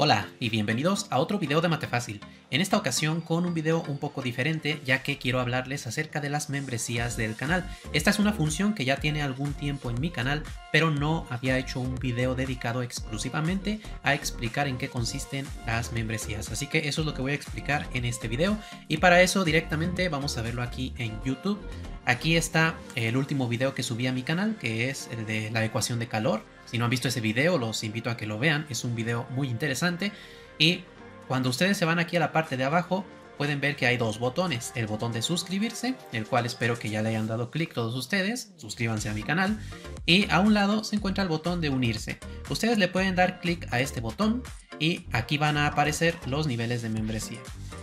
Hola y bienvenidos a otro video de Mate Fácil. En esta ocasión con un video un poco diferente ya que quiero hablarles acerca de las membresías del canal. Esta es una función que ya tiene algún tiempo en mi canal pero no había hecho un video dedicado exclusivamente a explicar en qué consisten las membresías. Así que eso es lo que voy a explicar en este video y para eso directamente vamos a verlo aquí en YouTube. Aquí está el último video que subí a mi canal que es el de la ecuación de calor si no han visto ese video, los invito a que lo vean. Es un video muy interesante. Y cuando ustedes se van aquí a la parte de abajo, pueden ver que hay dos botones. El botón de suscribirse, el cual espero que ya le hayan dado clic todos ustedes. Suscríbanse a mi canal. Y a un lado se encuentra el botón de unirse. Ustedes le pueden dar clic a este botón y aquí van a aparecer los niveles de membresía.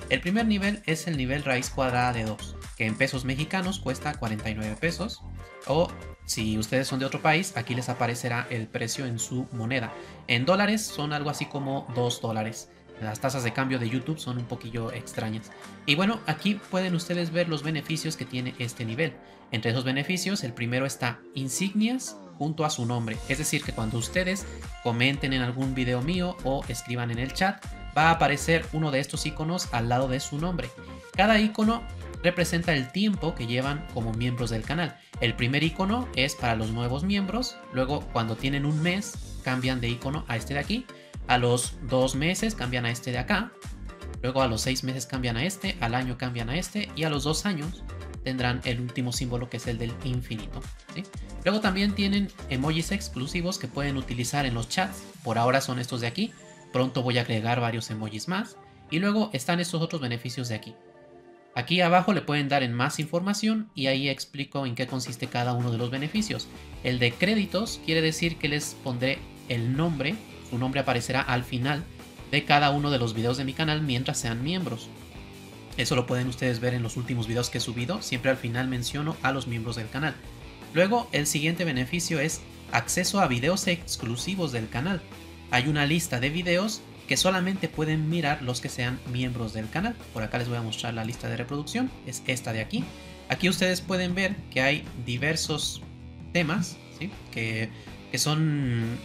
El primer nivel es el nivel raíz cuadrada de 2, que en pesos mexicanos cuesta 49 pesos. O si ustedes son de otro país, aquí les aparecerá el precio en su moneda. En dólares son algo así como 2 dólares. Las tasas de cambio de YouTube son un poquillo extrañas. Y bueno, aquí pueden ustedes ver los beneficios que tiene este nivel. Entre esos beneficios, el primero está insignias junto a su nombre. Es decir, que cuando ustedes comenten en algún video mío o escriban en el chat, va a aparecer uno de estos iconos al lado de su nombre. Cada icono representa el tiempo que llevan como miembros del canal. El primer icono es para los nuevos miembros, luego cuando tienen un mes cambian de icono a este de aquí, a los dos meses cambian a este de acá, luego a los seis meses cambian a este, al año cambian a este y a los dos años tendrán el último símbolo que es el del infinito. Luego también tienen emojis exclusivos que pueden utilizar en los chats, por ahora son estos de aquí, pronto voy a agregar varios emojis más y luego están estos otros beneficios de aquí. Aquí abajo le pueden dar en más información y ahí explico en qué consiste cada uno de los beneficios. El de créditos quiere decir que les pondré el nombre, su nombre aparecerá al final de cada uno de los videos de mi canal mientras sean miembros. Eso lo pueden ustedes ver en los últimos videos que he subido, siempre al final menciono a los miembros del canal. Luego el siguiente beneficio es acceso a videos exclusivos del canal. Hay una lista de videos que solamente pueden mirar los que sean miembros del canal. Por acá les voy a mostrar la lista de reproducción, es esta de aquí. Aquí ustedes pueden ver que hay diversos temas que, son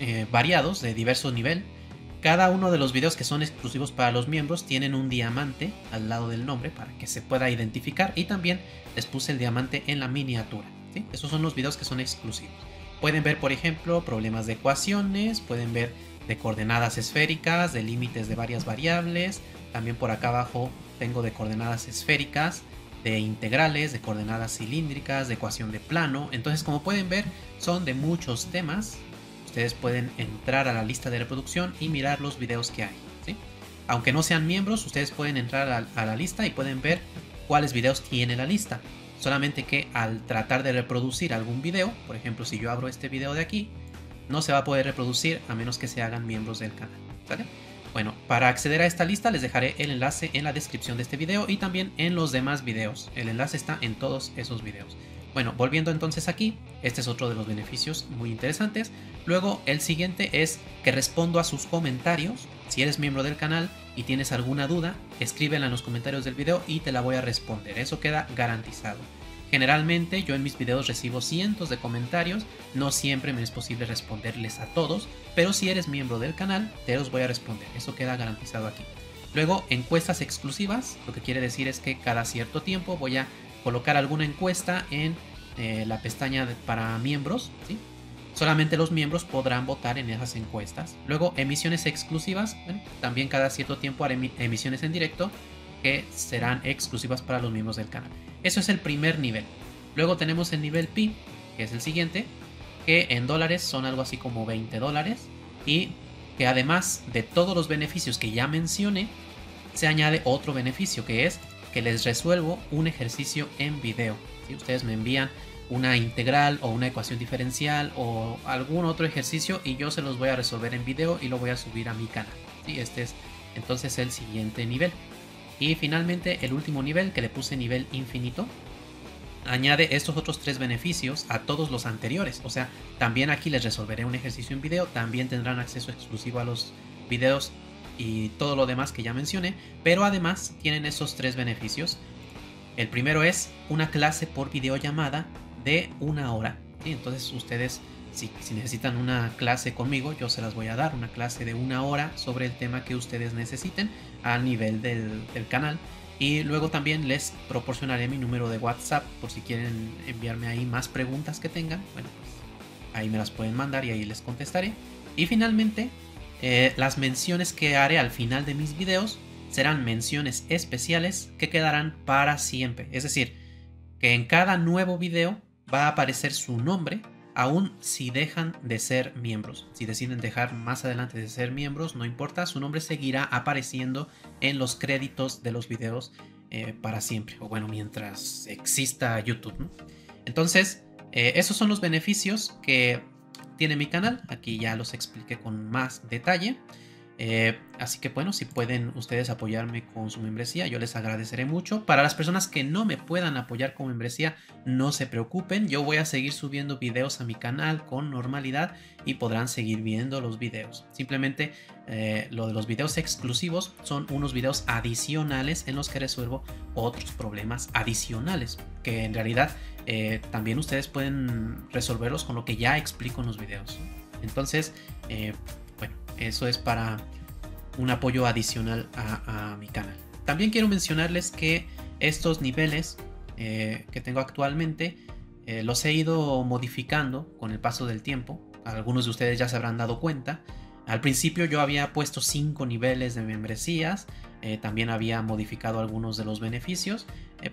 eh, variados de diverso nivel. Cada uno de los videos que son exclusivos para los miembros tienen un diamante al lado del nombre para que se pueda identificar y también les puse el diamante en la miniatura. Esos son los videos que son exclusivos. Pueden ver, por ejemplo, problemas de ecuaciones, pueden ver de coordenadas esféricas, de límites de varias variables. También por acá abajo tengo de coordenadas esféricas, de integrales, de coordenadas cilíndricas, de ecuación de plano. Entonces, como pueden ver, son de muchos temas. Ustedes pueden entrar a la lista de reproducción y mirar los videos que hay. Aunque no sean miembros, ustedes pueden entrar a, la lista y pueden ver cuáles videos tiene la lista. Solamente que al tratar de reproducir algún video, por ejemplo, si yo abro este video de aquí, no se va a poder reproducir a menos que se hagan miembros del canal. Bueno, para acceder a esta lista les dejaré el enlace en la descripción de este video y también en los demás videos. El enlace está en todos esos videos. Bueno, volviendo entonces aquí, este es otro de los beneficios muy interesantes. Luego el siguiente es que respondo a sus comentarios. Si eres miembro del canal y tienes alguna duda, escríbela en los comentarios del video y te la voy a responder. Eso queda garantizado. Generalmente yo en mis videos recibo cientos de comentarios, no siempre me es posible responderles a todos, pero si eres miembro del canal te los voy a responder, eso queda garantizado aquí. Luego encuestas exclusivas, lo que quiere decir es que cada cierto tiempo voy a colocar alguna encuesta en eh, la pestaña para miembros. Solamente los miembros podrán votar en esas encuestas. Luego, emisiones exclusivas. también cada cierto tiempo haré emisiones en directo que serán exclusivas para los miembros del canal. Eso es el primer nivel. Luego tenemos el nivel Pi, que es el siguiente, que en dólares son algo así como 20 dólares y que además de todos los beneficios que ya mencioné, se añade otro beneficio que es que les resuelvo un ejercicio en video. Si ustedes me envían una integral o una ecuación diferencial o algún otro ejercicio y yo se los voy a resolver en video y lo voy a subir a mi canal. ¿sí? Este es entonces el siguiente nivel. Y finalmente el último nivel que le puse nivel infinito añade estos otros tres beneficios a todos los anteriores. O sea, también aquí les resolveré un ejercicio en video, también tendrán acceso exclusivo a los videos y todo lo demás que ya mencioné, pero además tienen esos tres beneficios. El primero es una clase por videollamada de una hora. Entonces ustedes si, necesitan una clase conmigo, yo se las voy a dar, una clase de una hora sobre el tema que ustedes necesiten a nivel del, canal. Y luego también les proporcionaré mi número de WhatsApp por si quieren enviarme ahí más preguntas que tengan. Bueno, pues ahí me las pueden mandar y ahí les contestaré. Y finalmente, eh, las menciones que haré al final de mis videos serán menciones especiales que quedarán para siempre. Es decir, que en cada nuevo video va a aparecer su nombre aún si dejan de ser miembros. Si deciden dejar más adelante de ser miembros, no importa, su nombre seguirá apareciendo en los créditos de los videos eh, para siempre, o bueno, mientras exista YouTube. Entonces, eh, esos son los beneficios que tiene mi canal, aquí ya los expliqué con más detalle. Eh, así que bueno, si pueden ustedes apoyarme con su membresía, yo les agradeceré mucho. Para las personas que no me puedan apoyar con membresía, no se preocupen, yo voy a seguir subiendo videos a mi canal con normalidad y podrán seguir viendo los videos. Simplemente eh, lo de los videos exclusivos son unos videos adicionales en los que resuelvo otros problemas adicionales que en realidad eh, también ustedes pueden resolverlos con lo que ya explico en los videos. Entonces, bueno, eso es para un apoyo adicional a, mi canal. También quiero mencionarles que estos niveles eh, que tengo actualmente eh, los he ido modificando con el paso del tiempo. Algunos de ustedes ya se habrán dado cuenta. Al principio yo había puesto 5 niveles de membresías, eh, también había modificado algunos de los beneficios,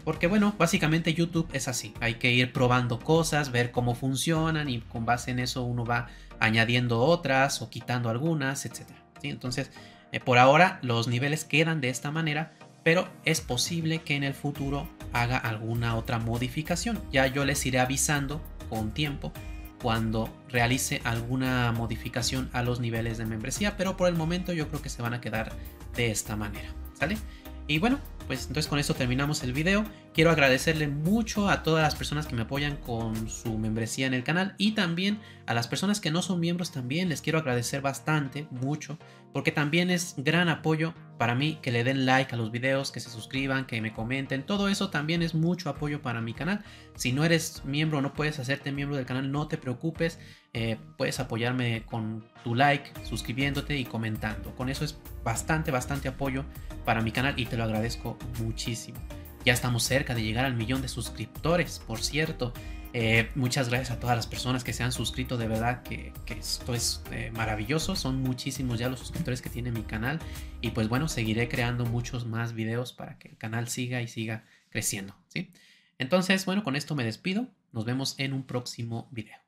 porque bueno, básicamente YouTube es así, hay que ir probando cosas, ver cómo funcionan y con base en eso uno va añadiendo otras o quitando algunas, etc. Entonces, eh, por ahora los niveles quedan de esta manera, pero es posible que en el futuro haga alguna otra modificación. Ya yo les iré avisando con tiempo cuando realice alguna modificación a los niveles de membresía, pero por el momento yo creo que se van a quedar de esta manera, ¿sale? Y bueno, pues entonces con esto terminamos el video. Quiero agradecerle mucho a todas las personas que me apoyan con su membresía en el canal y también a las personas que no son miembros también les quiero agradecer bastante, mucho, porque también es gran apoyo para mí que le den like a los videos, que se suscriban, que me comenten, todo eso también es mucho apoyo para mi canal. Si no eres miembro no puedes hacerte miembro del canal, no te preocupes, eh, puedes apoyarme con tu like, suscribiéndote y comentando. Con eso es bastante, bastante apoyo para mi canal y te lo agradezco muchísimo. Ya estamos cerca de llegar al millón de suscriptores, por cierto. Eh, muchas gracias a todas las personas que se han suscrito, de verdad que, esto es eh, maravilloso. Son muchísimos ya los suscriptores que tiene mi canal. Y pues bueno, seguiré creando muchos más videos para que el canal siga y siga creciendo. ¿sí? Entonces, bueno, con esto me despido. Nos vemos en un próximo video.